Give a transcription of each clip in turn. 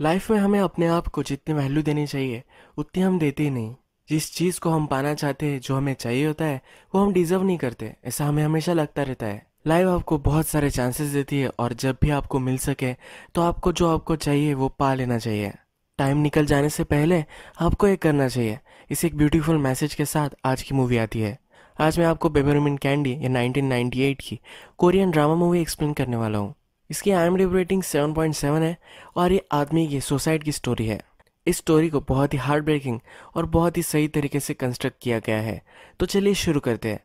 Life में हमें अपने आप को जितनी वैल्यू देनी चाहिए, उतनी हम देते ही नहीं। जिस चीज़ को हम पाना चाहते हैं, जो हमें चाहिए होता है, वो हम डिजर्व नहीं करते। ऐसा हमें हमेशा लगता रहता है। लाइफ आपको बहुत सारे चांसेस देती है और जब भी आपको मिल सके तो आपको जो आपको चाहिए, वो पा लेना चाहिए। टाइम निकल जाने से पहले आपको ये करना चाहिए। इस एक ब्यूटीफुल मैसेज के साथ आज की मूवी आती है। आज मैं आपको पेपरमिंट कैंडी या 1998 की कोरियन ड्रामा मूवी एक्सप्लेन करने वाला हूँ। इसकी आई एम रेटिंग 7.7 है और ये आदमी की सुसाइड की स्टोरी है। इस स्टोरी को बहुत ही हार्ड ब्रेकिंग और बहुत ही सही तरीके से कंस्ट्रक्ट किया गया है। तो चलिए शुरू करते हैं।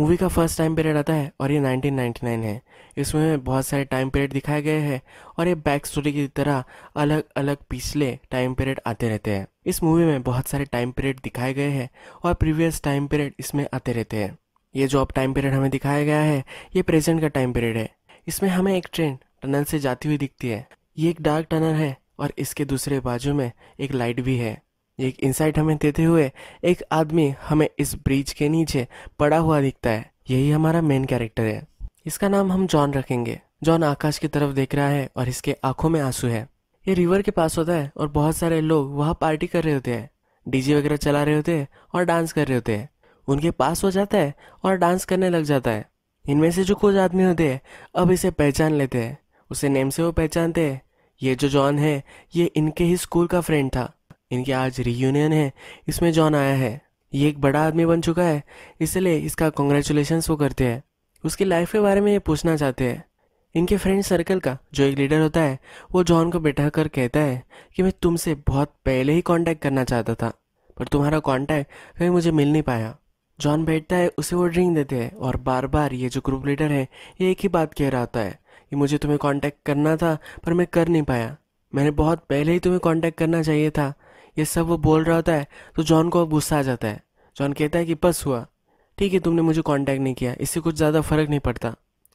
मूवी का फ़र्स्ट टाइम पीरियड आता है और ये 1999 है। इसमें बहुत सारे टाइम पीरियड दिखाए गए हैं और ये बैक स्टोरी की तरह अलग अलग पिछले टाइम पीरियड आते रहते हैं। इस मूवी में बहुत सारे टाइम पीरियड दिखाए गए हैं और प्रीवियस टाइम पीरियड इसमें आते रहते हैं। ये जो अब टाइम पीरियड हमें दिखाया गया है, ये प्रेजेंट का टाइम पीरियड है। इसमें हमें एक ट्रेन टनल से जाती हुई दिखती है। ये एक डार्क टनल है और इसके दूसरे बाजू में एक लाइट भी है। एक इंसाइट हमें देते हुए एक आदमी हमें इस ब्रिज के नीचे पड़ा हुआ दिखता है। यही हमारा मेन कैरेक्टर है। इसका नाम हम जॉन रखेंगे। जॉन आकाश की तरफ़ देख रहा है और इसके आँखों में आँसू है। ये रिवर के पास होता है और बहुत सारे लोग वहाँ पार्टी कर रहे होते हैं। डीजे वगैरह चला रहे होते हैं और डांस कर रहे होते हैं। उनके पास हो जाता है और डांस करने लग जाता है। इनमें से जो कुछ आदमी होते हैं, अब इसे पहचान लेते हैं। उसे नेम से वो पहचानते हैं। ये जो जॉन है, ये इनके ही स्कूल का फ्रेंड था। इनके आज रीयूनियन है। इसमें जॉन आया है। ये एक बड़ा आदमी बन चुका है। इसलिए इसका कॉन्ग्रेचुलेशन वो करते हैं। उसकी लाइफ के बारे में ये पूछना चाहते हैं। इनके फ्रेंड सर्कल का जो एक लीडर होता है, वो जॉन को बैठा कर कहता है कि मैं तुमसे बहुत पहले ही कांटेक्ट करना चाहता था। पर तुम्हारा कांटेक्ट कहीं मुझे मिल नहीं पाया। जॉन बैठता है, उसे वो ड्रिंक देते हैं और बार बार ये जो ग्रुप लीडर है, ये एक ही बात कह रहा होता है कि मुझे तुम्हें कांटेक्ट करना था, पर मैं कर नहीं पाया। मैंने बहुत पहले ही तुम्हें कांटेक्ट करना चाहिए था। ये सब वो बोल रहा होता है तो जॉन को अब गुस्सा आ जाता है। जॉन कहता है कि बस हुआ। ठीक है, तुमने मुझे कांटेक्ट नहीं किया, इससे कुछ ज़्यादा फ़र्क नहीं पड़ता।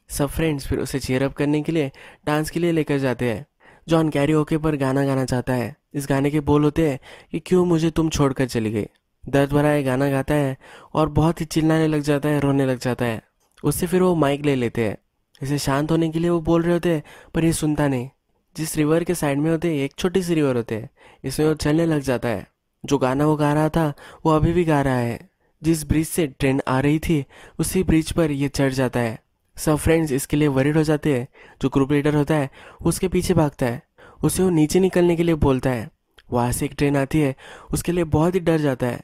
सब फ्रेंड्स फिर उसे चेयर अप करने के लिए डांस के लिए लेकर जाते हैं। जॉन कैरी ओके पर गाना गाना चाहता है। इस गाने के बोल होते हैं कि क्यों मुझे तुम छोड़कर चली गई? दर्द भरा ये गाना गाता है और बहुत ही चिल्लाने लग जाता है, रोने लग जाता है। उससे फिर वो माइक ले लेते हैं। इसे शांत होने के लिए वो बोल रहे होते हैं, पर ये सुनता नहीं। जिस रिवर के साइड में होते एक छोटी सी रिवर होते हैं, इसमें वो चलने लग जाता है। जो गाना वो गा रहा था, वो अभी भी गा रहा है। जिस ब्रिज से ट्रेन आ रही थी, उसी ब्रिज पर ये चढ़ जाता है। सब फ्रेंड्स इसके लिए वरिड हो जाते हैं। जो ग्रुप लीडर होता है, उसके पीछे भागता है। उसे वो नीचे निकलने के लिए बोलता है। वहाँ से एक ट्रेन आती है, उसके लिए बहुत ही डर जाता है।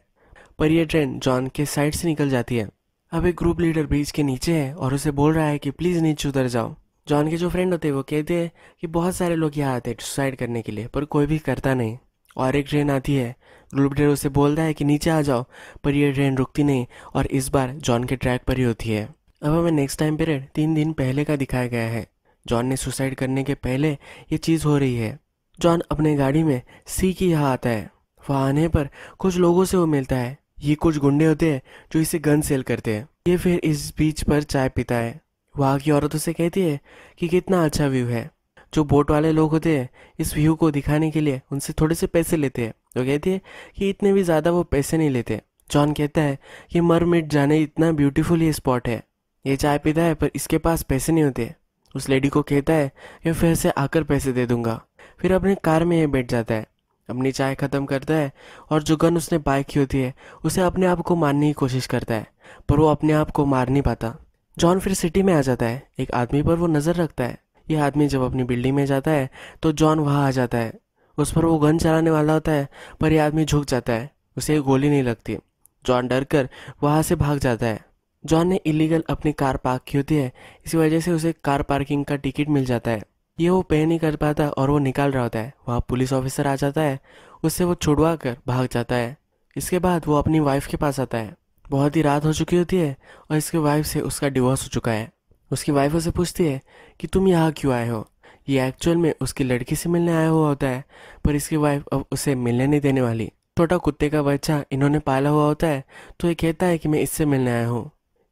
पर यह ट्रेन जॉन के साइड से निकल जाती है। अब एक ग्रुप लीडर ब्रिज के नीचे है और उसे बोल रहा है कि प्लीज़ नीचे उतर जाओ। जॉन के जो फ्रेंड होते हैं वो कहते हैं कि बहुत सारे लोग यहाँ आते हैं सुसाइड करने के लिए, पर कोई भी करता नहीं। और एक ट्रेन आती है। ग्रुप लीडर उसे बोलता है कि नीचे आ जाओ, पर यह ट्रेन रुकती नहीं और इस बार जॉन के ट्रैक पर ही होती है। अब हमें नेक्स्ट टाइम पीरियड तीन दिन पहले का दिखाया गया है। जॉन ने सुसाइड करने के पहले ये चीज़ हो रही है। जॉन अपने गाड़ी में सी की यहाँ आता है। वहाँ आने पर कुछ लोगों से वो मिलता है। ये कुछ गुंडे होते हैं जो इसे गन सेल करते हैं। ये फिर इस बीच पर चाय पीता है। वहाँ की औरत उसे कहती है कि कितना अच्छा व्यू है। जो बोट वाले लोग होते हैं, इस व्यू को दिखाने के लिए उनसे थोड़े से पैसे लेते हैं। तो कहती है कि इतने भी ज़्यादा वो पैसे नहीं लेते। जॉन कहता है कि मर मिट जाने इतना ब्यूटीफुल ये स्पॉट है। ये चाय पीता है, पर इसके पास पैसे नहीं होते। उस लेडी को कहता है कि फिर से आकर पैसे दे दूँगा। फिर अपने कार में ये बैठ जाता है। अपनी चाय ख़त्म करता है और जो गन उसने बाय की होती है, उसे अपने आप को मारने की कोशिश करता है, पर वो अपने आप को मार नहीं पाता। जॉन फिर सिटी में आ जाता है। एक आदमी पर वो नज़र रखता है। ये आदमी जब अपनी बिल्डिंग में जाता है तो जॉन वहाँ आ जाता है। उस पर वो गन चलाने वाला होता है, पर यह आदमी झुक जाता है। उसे गोली नहीं लगती। जॉन डर कर वहाँ से भाग जाता है। जॉन ने इलीगल अपनी कार पार्क की होती है। इसी वजह से उसे कार पार्किंग का टिकट मिल जाता है। ये वो पे नहीं कर पाता और वो निकाल रहा होता है। वहाँ पुलिस ऑफिसर आ जाता है, उससे वो छुड़वा कर भाग जाता है। इसके बाद वो अपनी वाइफ के पास आता है। बहुत ही रात हो चुकी होती है और इसके वाइफ से उसका डिवोर्स हो चुका है। उसकी वाइफ उसे पूछती है कि तुम यहाँ क्यों आए हो? ये एक्चुअल में उसकी लड़की से मिलने आया हुआ होता है, पर इसकी वाइफ अब उसे मिलने नहीं देने वाली। छोटा कुत्ते का बच्चा इन्होंने पाला हुआ होता है तो ये कहता है कि मैं इससे मिलने आया हूँ।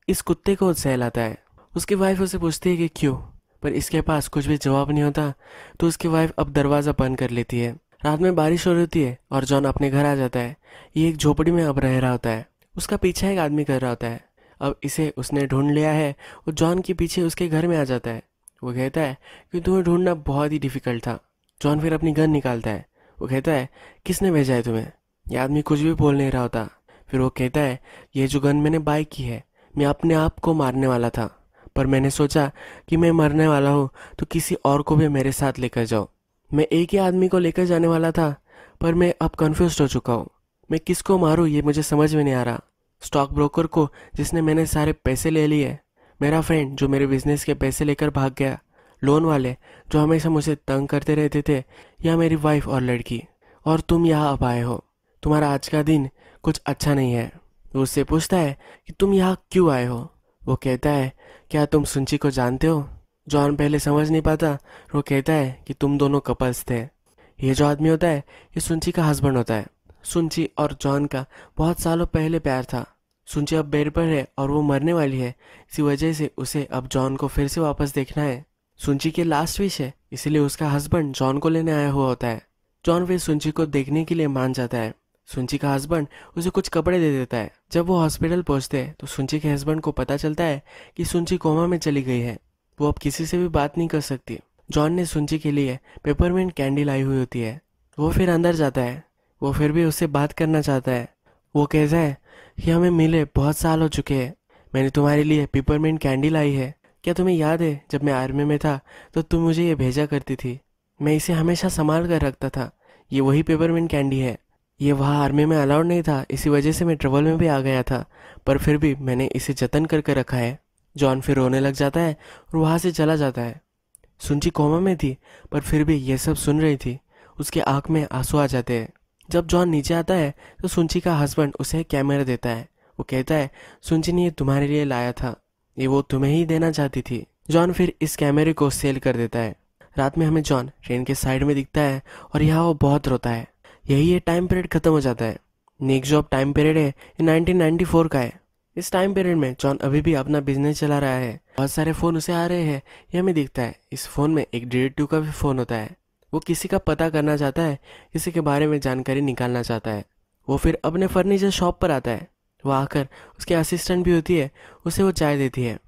इस कुत्ते को सहलाता है। उसकी वाइफ उसे पूछती है कि क्यों? पर इसके पास कुछ भी जवाब नहीं होता तो उसकी वाइफ अब दरवाज़ा बंद कर लेती है। रात में बारिश हो रही होती है और जॉन अपने घर आ जाता है। ये एक झोपड़ी में अब रह रहा होता है। उसका पीछा एक आदमी कर रहा होता है। अब इसे उसने ढूंढ लिया है और जॉन के पीछे उसके घर में आ जाता है। वो कहता है कि तुम्हें ढूंढना बहुत ही डिफ़िकल्ट था। जॉन फिर अपनी गन निकालता है। वो कहता है, किसने भेजा है तुम्हें? यह आदमी कुछ भी बोल नहीं रहा होता। फिर वो कहता है, ये जो गन मैंने बाय की है, मैं अपने आप को मारने वाला था। पर मैंने सोचा कि मैं मरने वाला हूँ तो किसी और को भी मेरे साथ लेकर जाओ। मैं एक ही आदमी को लेकर जाने वाला था, पर मैं अब कन्फ्यूज़ हो चुका हूँ। मैं किसको मारूँ, ये मुझे समझ में नहीं आ रहा। स्टॉक ब्रोकर को, जिसने मैंने सारे पैसे ले लिए, मेरा फ्रेंड जो मेरे बिज़नेस के पैसे लेकर भाग गया लोन वाले जो हमेशा मुझे तंग करते रहते थे, या मेरी वाइफ और लड़की। और तुम यहाँ अब आए हो। तुम्हारा आज का दिन कुछ अच्छा नहीं है। वो उससे पूछता है कि तुम यहाँ क्यों आए हो? वो कहता है क्या तुम सुंची को जानते हो? जॉन पहले समझ नहीं पाता। वो कहता है कि तुम दोनों कपल्स थे। ये जो आदमी होता है, ये सुंची का हस्बैंड होता है। सुंची और जॉन का बहुत सालों पहले प्यार था। सुंची अब बेड पर है और वो मरने वाली है। इसी वजह से उसे अब जॉन को फिर से वापस देखना है। सुंची के लास्ट विश है, इसीलिए उसका हस्बैंड जॉन को लेने आया हुआ होता है। जॉन फिर सुंची को देखने के लिए मान जाता है। सुंची का हस्बैंड उसे कुछ कपड़े दे देता है। जब वो हॉस्पिटल पहुँचते हैं तो सुंची के हस्बैंड को पता चलता है कि सुंची कोमा में चली गई है। वो अब किसी से भी बात नहीं कर सकती। जॉन ने सुंची के लिए पेपरमेंट कैंडी लाई हुई होती है। वो फिर अंदर जाता है। वो फिर भी उससे बात करना चाहता है। वो कहता है कि हमें मिले, बहुत साल हो चुके हैं। मैंने तुम्हारे लिए पेपरमेंट कैंडी लाई है। क्या तुम्हें याद है, जब मैं आर्मी में था तो तुम मुझे ये भेजा करती थी। मैं इसे हमेशा संभाल कर रखता था। ये वही पेपरमेंट कैंडी है। ये वहाँ आर्मी में अलाउड नहीं था, इसी वजह से मैं ट्रबल में भी आ गया था। पर फिर भी मैंने इसे जतन करके रखा है। जॉन फिर रोने लग जाता है और वहाँ से चला जाता है। सुंची कोमा में थी, पर फिर भी ये सब सुन रही थी। उसके आँख में आँसू आ जाते हैं। जब जॉन नीचे आता है तो सुंची का हस्बैंड उसे कैमरा देता है। वो कहता है सुंची ने ये तुम्हारे लिए लाया था। ये वो तुम्हें ही देना चाहती थी। जॉन फिर इस कैमरे को सेल कर देता है। रात में हमें जॉन ट्रेन के साइड में दिखता है और यहाँ वो बहुत रोता है। यही ये टाइम पीरियड खत्म हो जाता है। नेक्स्ट जॉब टाइम पीरियड है, ये 1994 का है। इस टाइम पीरियड में जॉन अभी भी अपना बिज़नेस चला रहा है। बहुत सारे फ़ोन उसे आ रहे हैं, ये हमें दिखता है। इस फ़ोन में एक डिटेक्टिव का भी फ़ोन होता है। वो किसी का पता करना चाहता है, किसी के बारे में जानकारी निकालना चाहता है। वो फिर अपने फर्नीचर शॉप पर आता है। वो आकर उसके असिस्टेंट भी होती है, उसे वो चाय देती है।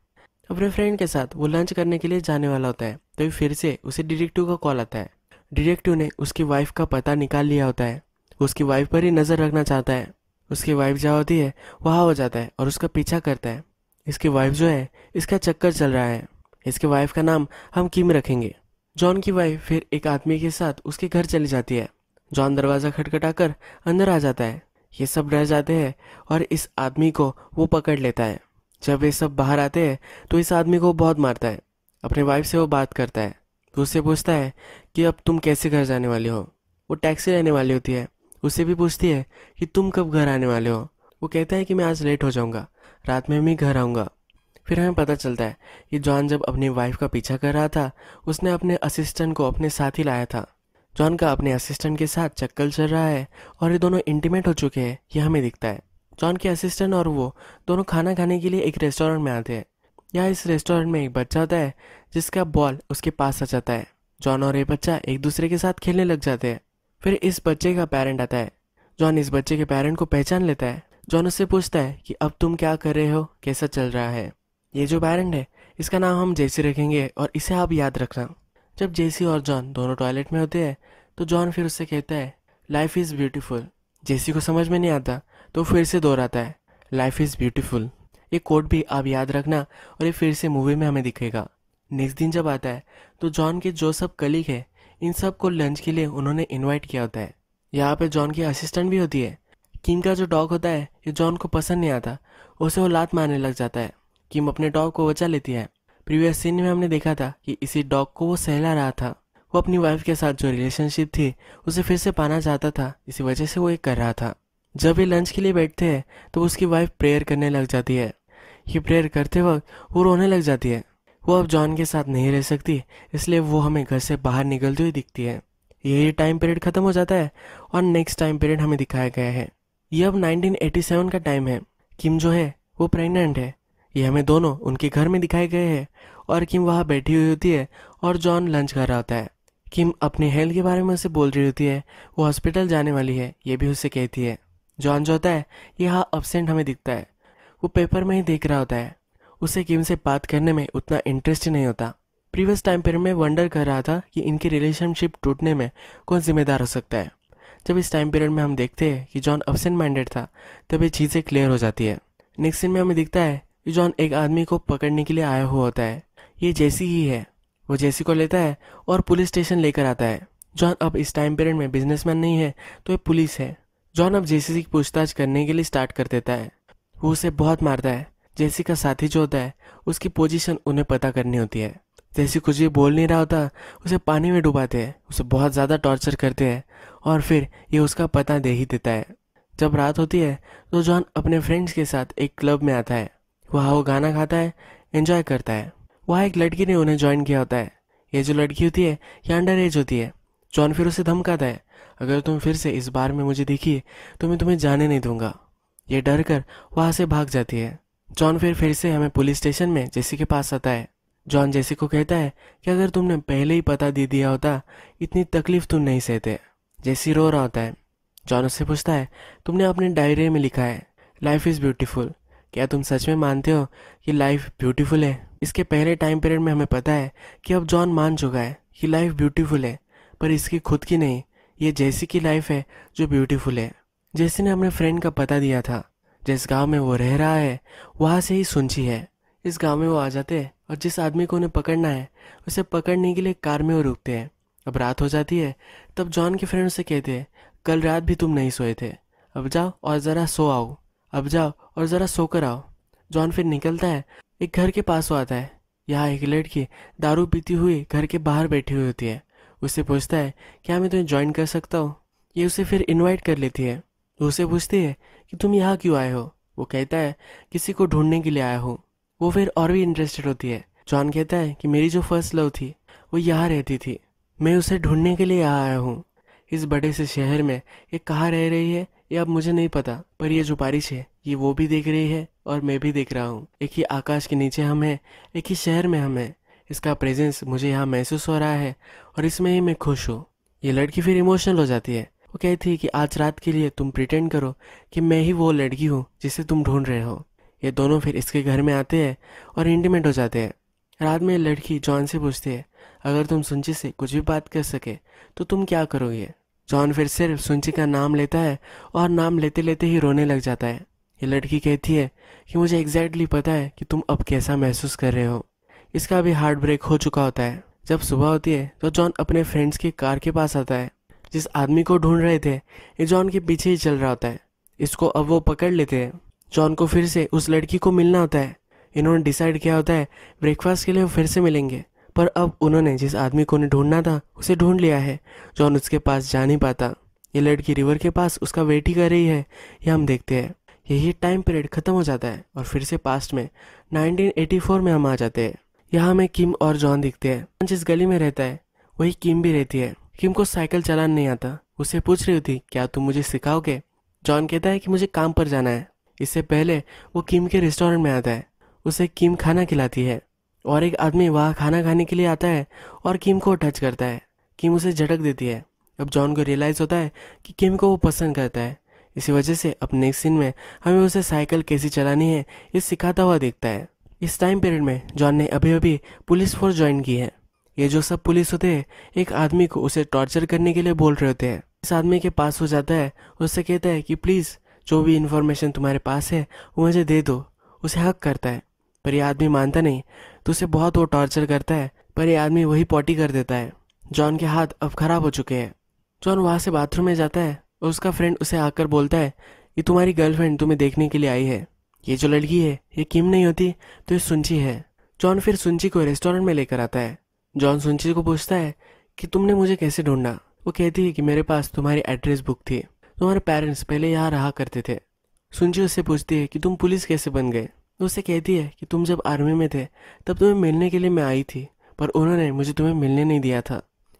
अपने फ्रेंड के साथ वो लंच करने के लिए जाने वाला होता है तभी तो फिर से उसे डिटेक्टिव का कॉल आता है। डिटेक्टिव ने उसकी वाइफ का पता निकाल लिया होता है। उसकी वाइफ पर ही नज़र रखना चाहता है। उसकी वाइफ जहाँ होती है, वहाँ हो जाता है और उसका पीछा करता है। इसकी वाइफ जो है, इसका चक्कर चल रहा है। इसके वाइफ का नाम हम किम रखेंगे। जॉन की वाइफ फिर एक आदमी के साथ उसके घर चली जाती है। जॉन दरवाज़ा खटखटाकर अंदर आ जाता है। ये सब डर जाते हैं और इस आदमी को वो पकड़ लेता है। जब ये सब बाहर आते हैं तो इस आदमी को बहुत मारता है। अपने वाइफ से वो बात करता है। तो उससे पूछता है कि अब तुम कैसे घर जाने वाले हो? वो टैक्सी लेने वाली होती है। उससे भी पूछती है कि तुम कब घर आने वाले हो? वो कहता है कि मैं आज लेट हो जाऊँगा। रात में मैं घर आऊँगा। फिर हमें पता चलता है कि जॉन जब अपनी वाइफ का पीछा कर रहा था, उसने अपने असिस्टेंट को अपने साथ ही लाया था। जॉन का अपने असिस्टेंट के साथ चक्कर चल रहा है और ये दोनों इंटीमेट हो चुके हैं यह हमें दिखता है। जॉन के असिस्टेंट और वो दोनों खाना खाने के लिए एक रेस्टोरेंट में आते हैं। यहाँ इस रेस्टोरेंट में एक बच्चा होता है जिसका बॉल उसके पास आ जाता है। जॉन और ये बच्चा एक दूसरे के साथ खेलने लग जाते हैं। फिर इस बच्चे का पेरेंट आता है। जॉन इस बच्चे के पेरेंट को पहचान लेता है। जॉन उससे पूछता है कि अब तुम क्या कर रहे हो? कैसा चल रहा है? ये जो पेरेंट है, इसका नाम हम जेसी रखेंगे और इसे आप याद रखना। जब जेसी और जॉन दोनों टॉयलेट में होते हैं तो जॉन फिर उससे कहता है लाइफ इज़ ब्यूटीफुल जेसी को समझ में नहीं आता तो फिर से दोहराता है लाइफ इज़ ब्यूटीफुल ये कोट भी आप याद रखना और ये फिर से मूवी में हमें दिखेगा। नेक्स्ट दिन जब आता है तो जॉन के जो सब कलीग है, इन सबको लंच के लिए उन्होंने इनवाइट किया होता है। यहाँ पे जॉन की असिस्टेंट भी होती है। किम का जो डॉग होता है, ये जॉन को पसंद नहीं आता, उसे वो लात मारने लग जाता है। किम अपने डॉग को बचा लेती है। प्रीवियस सीन में हमने देखा था कि इसी डॉग को वो सहला रहा था। वो अपनी वाइफ के साथ जो रिलेशनशिप थी, उसे फिर से पाना चाहता था, इसी वजह से वो ये कर रहा था। जब ये लंच के लिए बैठते हैं तो उसकी वाइफ प्रेयर करने लग जाती है। ये प्रेयर करते वक्त वो रोने लग जाती है। वो अब जॉन के साथ नहीं रह सकती, इसलिए वो हमें घर से बाहर निकलती हुई दिखती है। यही टाइम पीरियड खत्म हो जाता है और नेक्स्ट टाइम पीरियड हमें दिखाया गया है। ये अब 1987 का टाइम है। किम जो है, वो प्रेग्नेंट है। ये हमें दोनों उनके घर में दिखाए गए हैं और किम वहाँ बैठी हुई होती है और जॉन लंच कर रहा होता है। किम अपने हेल्थ के बारे में उसे बोल रही होती है, वो हॉस्पिटल जाने वाली है, ये भी उससे कहती है। जॉन जो होता है, यहाँ अपसेंट हमें दिखता है। वो पेपर में ही देख रहा होता है। उसे किम से बात करने में उतना इंटरेस्ट ही नहीं होता। प्रीवियस टाइम पीरियड में वंडर कर रहा था कि इनकी रिलेशनशिप टूटने में कौन जिम्मेदार हो सकता है। जब इस टाइम पीरियड में हम देखते हैं कि जॉन अब्सेंट माइंडेड था तब ये चीज़ें क्लियर हो जाती है। नेक्स्ट सीन में हमें दिखता है कि जॉन एक आदमी को पकड़ने के लिए आया हुआ होता है। ये जैसी ही है। वो जैसी को लेता है और पुलिस स्टेशन लेकर आता है। जॉन अब इस टाइम पीरियड में बिजनेसमैन नहीं है तो ये पुलिस है। जॉन अब जेसी की पूछताछ करने के लिए स्टार्ट कर देता है। वो उसे बहुत मारता है। जेसी का साथी जो होता है, उसकी पोजीशन उन्हें पता करनी होती है। जैसी कुछ भी बोल नहीं रहा होता, उसे पानी में डुबाते हैं, उसे बहुत ज़्यादा टॉर्चर करते हैं और फिर ये उसका पता दे ही देता है। जब रात होती है तो जॉन अपने फ्रेंड्स के साथ एक क्लब में आता है। वहाँ वो गाना खाता है एंजॉय करता है। वहाँ एक लड़की ने उन्हें ज्वाइन किया होता है। ये जो लड़की होती है, ये अंडर एज होती है। जॉन फिर उसे धमकाता है, अगर तुम फिर से इस बार में मुझे देखी तो मैं तुम्हें जाने नहीं दूँगा। ये डर कर वहाँ से भाग जाती है। जॉन फिर फिर से हमें पुलिस स्टेशन में जेसी के पास आता है। जॉन जेसी को कहता है कि अगर तुमने पहले ही पता दे दिया होता, इतनी तकलीफ़ तुम नहीं सहते। जेसी रो रहा होता है। जॉन उससे पूछता है, तुमने अपने डायरी में लिखा है लाइफ इज़ ब्यूटीफुल क्या तुम सच में मानते हो कि लाइफ ब्यूटीफुल है? इसके पहले टाइम पीरियड में हमें पता है कि अब जॉन मान चुका है कि लाइफ ब्यूटीफुल है, पर इसकी खुद की नहीं, ये जैसी की लाइफ है जो ब्यूटीफुल है। जैसी ने अपने फ्रेंड का पता दिया था। जिस गाँव में वो रह रहा है, वहाँ से ही सुनची है। इस गाँव में वो आ जाते हैं और जिस आदमी को उन्हें पकड़ना है, उसे पकड़ने के लिए कार में वो रुकते हैं। अब रात हो जाती है, तब जॉन के फ्रेंड उसे कहते हैं, कल रात भी तुम नहीं सोए थे। अब जाओ और ज़रा सो आओ। अब जाओ और ज़रा सोकर आओ। जॉन फिर निकलता है, एक घर के पास आता है। यहाँ एक लड़की दारू पीती हुई घर के बाहर बैठी हुई होती है। उससे पूछता है, क्या मैं तुम्हें ज्वाइन कर सकता हूँ? ये उसे फिर इनवाइट कर लेती है। वो उसे पूछती है कि तुम यहाँ क्यों आए हो? वो कहता है, किसी को ढूँढने के लिए आया हूँ। वो फिर और भी इंटरेस्टेड होती है। जॉन कहता है कि मेरी जो फ़र्स्ट लव थी, वो यहाँ रहती थी। मैं उसे ढूँढने के लिए यहाँ आया हूँ। इस बड़े से शहर में ये कहाँ रह रही है, ये अब मुझे नहीं पता, पर ये जो बारिश है, ये वो भी देख रही है और मैं भी देख रहा हूँ। एक ही आकाश के नीचे हम हैं, एक ही शहर में हम हैं। इसका प्रेजेंस मुझे यहाँ महसूस हो रहा है और इसमें ही मैं खुश हूँ। ये लड़की फिर इमोशनल हो जाती है। वो कहती है कि आज रात के लिए तुम प्रिटेंड करो कि मैं ही वो लड़की हूँ जिसे तुम ढूंढ रहे हो। ये दोनों फिर इसके घर में आते हैं और इंटीमेट हो जाते हैं। रात में लड़की जॉन से पूछती है, अगर तुम सुंची से कुछ भी बात कर सके तो तुम क्या करोगे? जॉन फिर सिर्फ़ सुंची का नाम लेता है और नाम लेते लेते ही रोने लग जाता है। ये लड़की कहती है कि मुझे एग्जैक्टली पता है कि तुम अब कैसा महसूस कर रहे हो। इसका भी हार्ट ब्रेक हो चुका होता है। जब सुबह होती है तो जॉन अपने फ्रेंड्स की कार के पास आता है। जिस आदमी को ढूंढ रहे थे, ये जॉन के पीछे ही चल रहा होता है। इसको अब वो पकड़ लेते हैं। जॉन को फिर से उस लड़की को मिलना होता है। इन्होंने डिसाइड किया होता है ब्रेकफास्ट के लिए वो फिर से मिलेंगे। पर अब उन्होंने जिस आदमी को उन्हें ढूंढना था, उसे ढूंढ लिया है। जॉन उसके पास जा नहीं पाता। ये लड़की रिवर के पास उसका वेट ही कर रही है। ये हम देखते हैं। यही टाइम पीरियड खत्म हो जाता है और फिर से पास्ट में 1984 में हम आ जाते हैं। यहाँ हमें किम और जॉन दिखते हैं। जिस गली में रहता है, वही किम भी रहती है। किम को साइकिल चलाना नहीं आता। उसे पूछ रही थी क्या तुम मुझे सिखाओगे? जॉन कहता है कि मुझे काम पर जाना है। इससे पहले वो किम के रेस्टोरेंट में आता है। उसे किम खाना खिलाती है और एक आदमी वहाँ खाना खाने के लिए आता है और किम को टच करता है। किम उसे झटक देती है। अब जॉन को रियलाइज़ होता है कि किम को वो पसंद करता है। इसी वजह से अब नेक्स्ट सीन में हमें उसे साइकिल कैसी चलानी है, ये सिखाता हुआ देखता है। इस टाइम पीरियड में जॉन ने अभी अभी पुलिस फोर्स ज्वाइन की है। ये जो सब पुलिस होते हैं, एक आदमी को उसे टॉर्चर करने के लिए बोल रहे होते हैं। इस आदमी के पास हो जाता है, उससे कहता है कि प्लीज़ जो भी इन्फॉर्मेशन तुम्हारे पास है, वो मुझे दे दो। उसे हक करता है। पर यह आदमी मानता नहीं तो उसे बहुत वो टॉर्चर करता है, पर यह आदमी वही पॉटी कर देता है। जॉन के हाथ अब खराब हो चुके हैं। जॉन वहाँ से बाथरूम में जाता है, और उसका फ्रेंड उसे आकर बोलता है कि, तुम्हारी गर्लफ्रेंड तुम्हें देखने के लिए आई है। ये जो लड़की है, ये किम नहीं होती तो ये सुंची है। जॉन फिर सुंची को रेस्टोरेंट में लेकर आता है। जॉन सुंची को पूछता है कि तुमने मुझे कैसे ढूंढा? वो कहती है कि मेरे पास तुम्हारी एड्रेस बुक थी। तुम्हारे पेरेंट्स पहले यहाँ रहा करते थे। सुंची उससे पूछती है कि तुम पुलिस कैसे बन गए? उससे कहती है कि तुम जब आर्मी में थे, तब तुम्हें मिलने के लिए मैं आई थी, पर उन्होंने मुझे तुम्हें मिलने नहीं दिया था।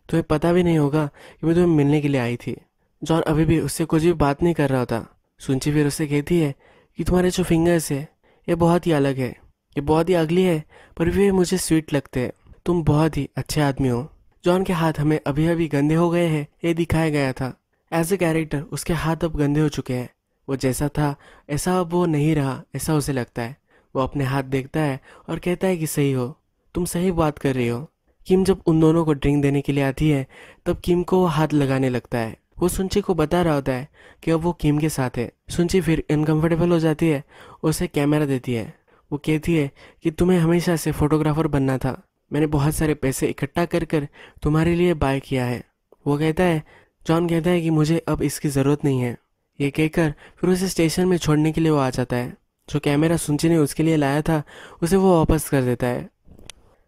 तुम्हें पता भी नहीं होगा कि मैं तुम्हें मिलने के लिए आई थी। जॉन अभी भी उससे कुछ भी बात नहीं कर रहा था सुनची फिर उससे कहती है कि तुम्हारे जो फिंगर्स है, ये बहुत ही अलग है। ये बहुत ही अगली है, पर वे मुझे स्वीट लगते हैं। तुम बहुत ही अच्छे आदमी हो। जॉन के हाथ हमें अभी अभी गंदे हो गए हैं, ये दिखाया गया था। एज ए कैरेक्टर उसके हाथ अब गंदे हो चुके हैं। वो जैसा था, ऐसा अब वो नहीं रहा, ऐसा उसे लगता है। वो अपने हाथ देखता है और कहता है कि सही हो। तुम सही बात कर रही हो। किम जब उन दोनों को ड्रिंक देने के लिए आती है, तब किम को वो हाथ लगाने लगता है। वो सुंची को बता रहा होता है कि अब वो किम के साथ है। सुंची फिर अनकंफर्टेबल हो जाती है, उसे कैमरा देती है। वो कहती है कि तुम्हें हमेशा से फोटोग्राफर बनना था। मैंने बहुत सारे पैसे इकट्ठा कर कर तुम्हारे लिए बाय किया है। वो कहता है जॉन कहता है कि मुझे अब इसकी ज़रूरत नहीं है। ये कहकर फिर उसे स्टेशन में छोड़ने के लिए वो आ जाता है। जो कैमरा सुंची ने उसके लिए लाया था, उसे वो वापस कर देता है।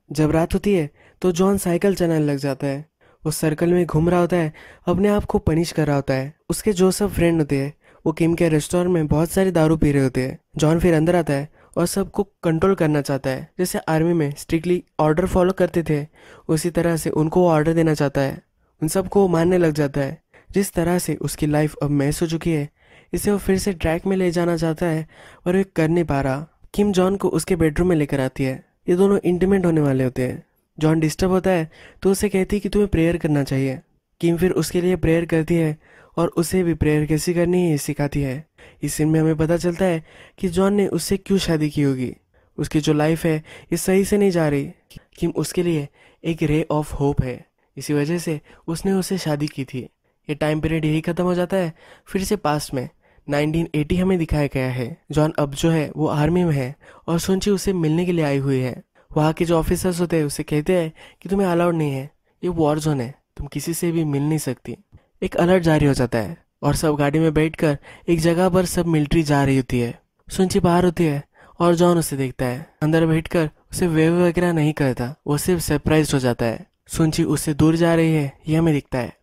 जब रात होती है तो जॉन साइकिल चलाने लग जाता है। वो सर्कल में घूम रहा होता है, अपने आप को पनिश कर रहा होता है। उसके जो सब फ्रेंड होते हैं, वो किम के रेस्टोरेंट में बहुत सारी दारू पी रहे होते हैं। जॉन फिर अंदर आता है और सबको कंट्रोल करना चाहता है। जैसे आर्मी में स्ट्रिक्टली ऑर्डर फॉलो करते थे, उसी तरह से उनको ऑर्डर देना चाहता है। उन सबको मानने लग जाता है। जिस तरह से उसकी लाइफ अब मैस हो चुकी है, इसे वो फिर से ट्रैक में ले जाना चाहता है पर वो कर नहीं पा रहा। किम जॉन को उसके बेडरूम में लेकर आती है। ये दोनों इंटीमेट होने वाले होते हैं। जॉन डिस्टर्ब होता है तो उसे कहती है कि तुम्हें प्रेयर करना चाहिए। किम फिर उसके लिए प्रेयर करती है और उसे भी प्रेयर कैसी करनी है सिखाती है। इस सीन में हमें पता चलता है कि जॉन ने उससे क्यों शादी की होगी। उसकी जो लाइफ है, ये सही से नहीं जा रही किम उसके लिए एक रे ऑफ़ होप है। इसी वजह से उसने उससे शादी की थी। ये टाइम पीरियड यही खत्म हो जाता है, फिर से पास्ट में। 1980 हमें दिखाया गया है। जॉन अब जो है, वो आर्मी में है और सुनची उसे मिलने के लिए आई हुई है। वहाँ के जो ऑफिसर्स होते हैं, उसे कहते हैं कि तुम्हें अलाउड नहीं है, ये वॉर जोन है, तुम किसी से भी मिल नहीं सकती। एक अलर्ट जारी हो जाता है और सब गाड़ी में बैठकर एक जगह पर सब मिलिट्री जा रही होती है। सुनची बाहर होती है और जॉन उसे देखता है। अंदर बैठकर उसे वेव वगैरह नहीं करता, वो सिर्फ़ सरप्राइज़ हो जाता है। सुनची उससे दूर जा रही है यह हमें दिखता है।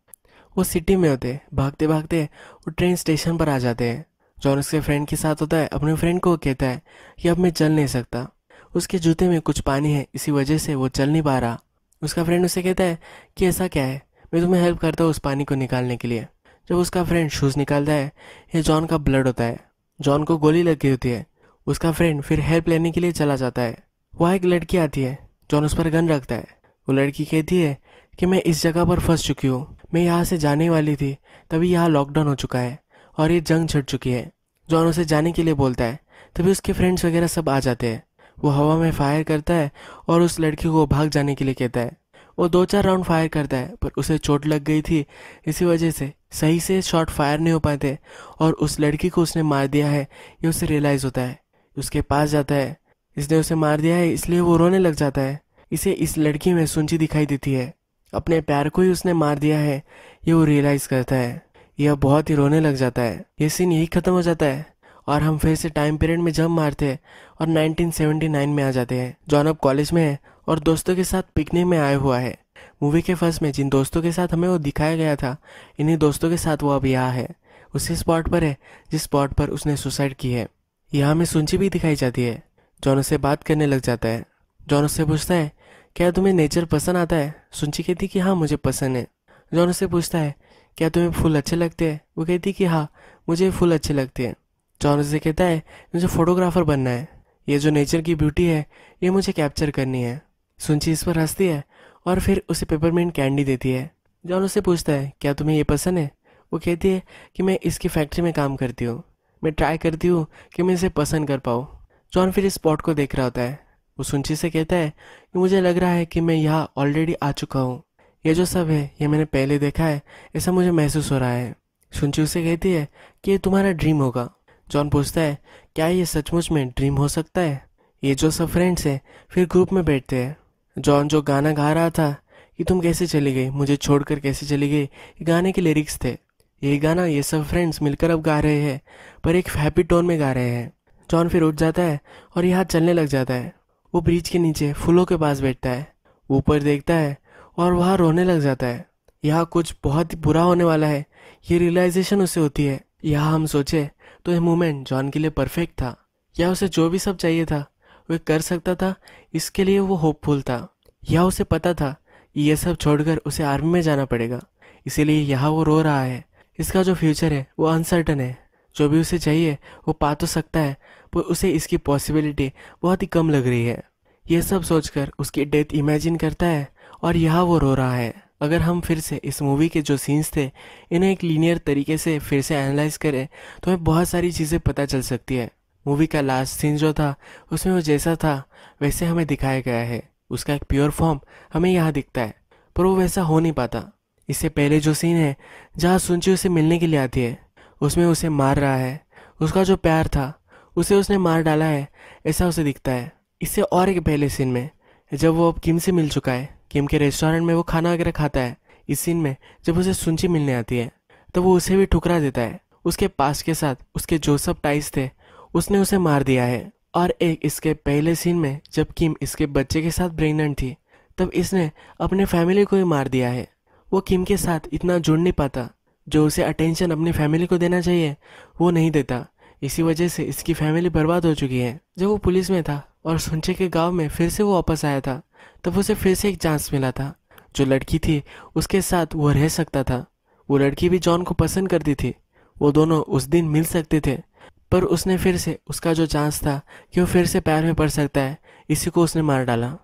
वो सिटी में होते भागते भागते वो ट्रेन स्टेशन पर आ जाते हैं। जॉन उसके फ्रेंड के साथ होता है, अपने फ्रेंड को कहता है कि अब मैं चल नहीं सकता। उसके जूते में कुछ पानी है, इसी वजह से वो चल नहीं पा रहा। उसका फ्रेंड उसे कहता है कि ऐसा क्या है? मैं तुम्हें हेल्प करता हूँ उस पानी को निकालने के लिए। जब उसका फ्रेंड शूज़ निकालता है, ये जॉन का ब्लड होता है जॉन को गोली लग होती है, उसका फ्रेंड फिर हेल्प लेने के लिए चला जाता है। वहाँ एक लड़की आती है जॉन उस पर गन रखता है। वो लड़की कहती है कि मैं इस जगह पर फंस चुकी हूँ, मैं यहाँ से जाने वाली थी, तभी यहाँ लॉकडाउन हो चुका है, और ये जंग छिड़ चुकी है। जॉन उसे जाने के लिए बोलता है, तभी उसके फ्रेंड्स वगैरह सब आ जाते हैं। वो हवा में फायर करता है, और उस लड़की को भाग जाने के लिए कहता है। वो दो चार राउंड फायर करता है, पर उसे चोट लग गई थी। इसी वजह से सही से शॉट फायर नहीं हो थे और उस लड़की को उसने मार दिया है। ये उसे रियलाइज़ होता है। उसके पास जाता है। इसने उसे मार दिया है, इसलिए वो रोने लग जाता है। इसे इस लड़की में सुंची दिखाई देती है। अपने प्यार को ही उसने मार दिया है। ये वो रियलाइज़ करता है। यह बहुत ही रोने लग जाता है। ये सीन यही ख़त्म हो जाता है। और हम फिर से टाइम पीरियड में जम मारते हैं और 1979 में आ जाते हैं। जॉन अब कॉलेज में है और दोस्तों के साथ पिकनिक में आया हुआ है। मूवी के फ़र्स्ट में जिन दोस्तों के साथ हमें वो दिखाया गया था, इन्हीं दोस्तों के साथ वो अब यहाँ है। उसी स्पॉट पर है, जिस स्पॉट पर उसने सुसाइड की है। यहाँ में सुंची भी दिखाई जाती है जॉन उससे बात करने लग जाता है। जॉन उससे पूछता है, क्या तुम्हें नेचर पसंद आता है? सुंची कहती कि हाँ मुझे पसंद है। जॉन उससे पूछता है, क्या तुम्हें फूल अच्छे लगते हैं? वो कहती कि हाँ मुझे फूल अच्छे लगते हैं। जॉन उससे कहता है, मुझे फोटोग्राफर बनना है। ये जो नेचर की ब्यूटी है, ये मुझे कैप्चर करनी है। सुनची इस पर हंसती है और फिर उसे पेपरमिंट कैंडी देती है। जॉन उससे पूछता है, क्या तुम्हें ये पसंद है? वो कहती है कि मैं इसकी फैक्ट्री में काम करती हूँ। मैं ट्राई करती हूँ कि मैं इसे पसंद कर पाऊँ। जॉन फिर इस स्पॉट को देख रहा होता है। वो सुनची से कहता है कि मुझे लग रहा है कि मैं यहाँ ऑलरेडी आ चुका हूँ। ये जो सब है, ये मैंने पहले देखा है, ऐसा मुझे महसूस हो रहा है। सुनची उसे कहती है कि ये तुम्हारा ड्रीम होगा। जॉन पूछता है, क्या ये सचमुच में ड्रीम हो सकता है? ये जो सब फ्रेंड्स हैं, फिर ग्रुप में बैठते हैं। जॉन जो गाना गा रहा था कि तुम कैसे चली गई? मुझे छोड़कर कैसे चली गई? ये गाने के लिरिक्स थे। ये गाना, ये सब फ्रेंड्स मिलकर अब गा रहे हैं, पर एक हैप्पी टोन में गा रहे हैं। जॉन फिर उठ जाता है और यहाँ चलने लग जाता है। वो ब्रिज के नीचे फूलों के पास बैठता है, ऊपर देखता है और वहाँ रोने लग जाता है। यहाँ कुछ बहुत बुरा होने वाला है, ये रियलाइजेशन उसे होती है। यहाँ हम सोचे तो ये मोमेंट जॉन के लिए परफेक्ट था। या उसे जो भी सब चाहिए था वह कर सकता था, इसके लिए वो होपफुल था। यह उसे पता था ये सब छोड़कर उसे आर्मी में जाना पड़ेगा। इसीलिए यहाँ वो रो रहा है। इसका जो फ्यूचर है, वो अनसर्टन है। जो भी उसे चाहिए, वो पा तो सकता है, पर उसे इसकी पॉसिबिलिटी बहुत ही कम लग रही है। ये सब सोचकर उसकी डेथ इमेजिन करता है और यहाँ वो रो रहा है। अगर हम फिर से इस मूवी के जो सीन्स थे, इन्हें एक लीनियर तरीके से फिर से एनालाइज करें तो हमें बहुत सारी चीज़ें पता चल सकती है। मूवी का लास्ट सीन जो था, उसमें वो जैसा था, वैसे हमें दिखाया गया है। उसका एक प्योर फॉर्म हमें यहाँ दिखता है, पर वो वैसा हो नहीं पाता। इससे पहले जो सीन है, जहाँ सुनची उसे मिलने के लिए आती है, उसमें उसे मार रहा है। उसका जो प्यार था, उसे उसने मार डाला है, ऐसा उसे दिखता है। इससे और एक पहले सीन में, जब वो अब किम से मिल चुका है, किम के रेस्टोरेंट में वो खाना वगैरह खाता है, इस सीन में, जब उसे सुनची मिलने आती है तो वो उसे भी ठुकरा देता है। उसके पास के साथ, उसके जो सब टाइस थे उसने उसे मार दिया है। और एक इसके पहले सीन में, जब किम इसके बच्चे के साथ प्रेगनेंट थी, तब इसने अपने फैमिली को ही मार दिया है। वो किम के साथ इतना जुड़ नहीं पाता। जो उसे अटेंशन अपनी फैमिली को देना चाहिए, वो नहीं देता। इसी वजह से इसकी फैमिली बर्बाद हो चुकी है। जब वो पुलिस में था और सुनचे के गाँव में फिर से वो वापस आया था, तब उसे फिर से एक चांस मिला था। जो लड़की थी, उसके साथ वो रह सकता था। वो लड़की भी जॉन को पसंद करती थी। वो दोनों उस दिन मिल सकते थे। पर उसने फिर से उसका जो चांस था कि वो फिर से पैर में पड़ सकता है, इसी को उसने मार डाला।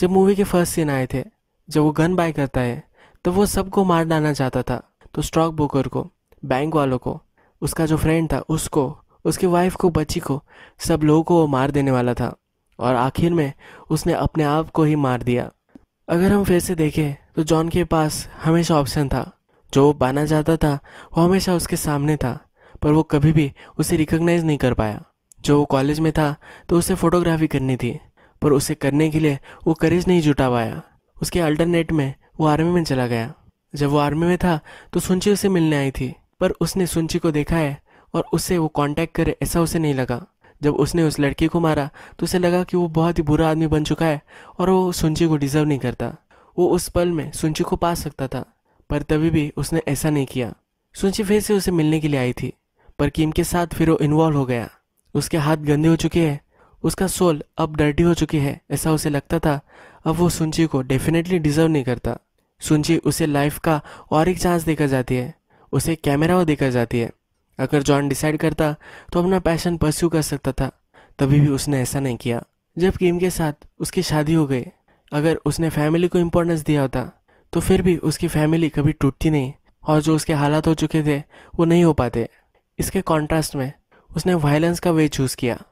जब मूवी के फ़र्स्ट सीन आए थे, जब वो गन बाय करता है तो वो सबको मार डालना चाहता था। तो स्टॉक ब्रोकर को, बैंक वालों को, उसका जो फ्रेंड था, उसको, उसकी वाइफ को, बच्ची को, सब लोगों को वो मार देने वाला था। और आखिर में उसने अपने आप को ही मार दिया। अगर हम फिर से देखें तो जॉन के पास हमेशा ऑप्शन था। जो वो पाना चाहता था, वो हमेशा उसके सामने था। पर वो कभी भी उसे रिकॉग्नाइज नहीं कर पाया। जो वो कॉलेज में था तो उसे फोटोग्राफी करनी थी, पर उसे करने के लिए वो करेज नहीं जुटा पाया। उसके अल्टरनेट में वो आर्मी में चला गया। जब वो आर्मी में था तो सुंची उसे मिलने आई थी, पर उसने सुंची को देखा है, और उससे वो कांटेक्ट करे ऐसा उसे नहीं लगा। जब उसने उस लड़की को मारा तो उसे लगा कि वो बहुत ही बुरा आदमी बन चुका है, और वो सुंची को डिजर्व नहीं करता। वो उस पल में सुंची को पा सकता था, पर तभी भी उसने ऐसा नहीं किया। सुंची फिर से उसे मिलने के लिए आई थी। पर किम के साथ फिर वो इन्वॉल्व हो गया। उसके हाथ गंदे हो चुके हैं। उसका सोल अब डर्टी हो चुकी है, ऐसा उसे लगता था। अब वो सुंची को डेफिनेटली डिजर्व नहीं करता। सुंची उसे लाइफ का और एक चांस देकर जाती है। उसे कैमरा वो देकर जाती है। अगर जॉन डिसाइड करता तो अपना पैशन परस्यू कर सकता था। तभी भी उसने ऐसा नहीं किया। जब किम के साथ उसकी शादी हो गई, अगर उसने फैमिली को इम्पोर्टेंस दिया होता तो फिर भी उसकी फैमिली कभी टूटती नहीं, और जो उसके हालात हो चुके थे, वो नहीं हो पाते। इसके कॉन्ट्रास्ट में, उसने वायलेंस का वे चूज़ किया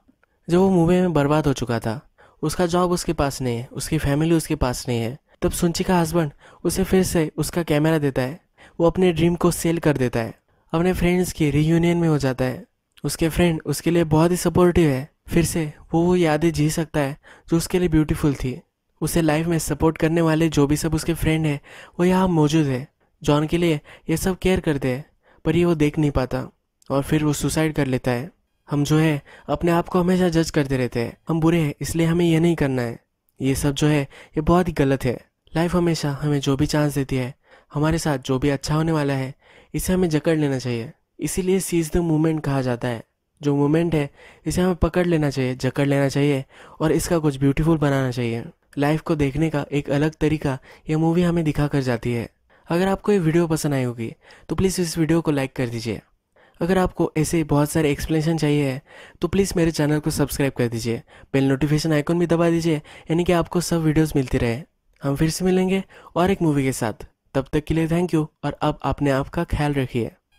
जब वो मूवी में बर्बाद हो चुका था। उसका जॉब उसके पास नहीं है, उसकी फैमिली उसके पास नहीं है। तब सुंची का हस्बैंड उसे फिर से उसका कैमरा देता है। वो अपने ड्रीम को सेल कर देता है। अपने फ्रेंड्स की रीयूनियन में हो जाता है। उसके फ्रेंड उसके लिए बहुत ही सपोर्टिव है। फिर से वो वो यादें जी सकता है, जो उसके लिए ब्यूटीफुल थी। उसे लाइफ में सपोर्ट करने वाले जो भी सब उसके फ्रेंड हैं, वो यहाँ मौजूद है। जॉन के लिए ये सब केयर करते हैं, पर ये वो देख नहीं पाता। और फिर वो सुसाइड कर लेता है। हम जो है, अपने आप को हमेशा जज करते रहते हैं। हम बुरे हैं, इसलिए हमें यह नहीं करना है। ये सब जो है, ये बहुत ही गलत है। लाइफ हमेशा हमें जो भी चांस देती है, हमारे साथ जो भी अच्छा होने वाला है, इसे हमें जकड़ लेना चाहिए। इसीलिए सीज द मूवमेंट कहा जाता है। जो मूवमेंट है, इसे हमें पकड़ लेना चाहिए, जकड़ लेना चाहिए और इसका कुछ ब्यूटीफुल बनाना चाहिए। लाइफ को देखने का एक अलग तरीका यह मूवी हमें दिखा कर जाती है। अगर आपको ये वीडियो पसंद आई होगी तो प्लीज़ इस वीडियो को लाइक कर दीजिए। अगर आपको ऐसे बहुत सारे एक्सप्लेनेशन चाहिए तो प्लीज़ मेरे चैनल को सब्सक्राइब कर दीजिए। बेल नोटिफिकेशन आइकन भी दबा दीजिए, यानी कि आपको सब वीडियोस मिलती रहे। हम फिर से मिलेंगे और एक मूवी के साथ। तब तक के लिए थैंक यू और अब अपने आप का ख्याल रखिए।